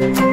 you.